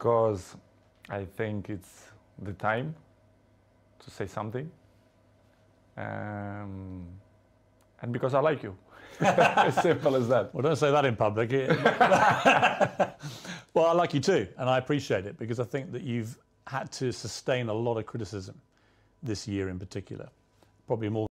because I think it's the time to say something, um, and because I like you. as simple as that. Well, don't say that in public. well, I like you too, and I appreciate it because I think that you've had to sustain a lot of criticism this year in particular, probably more.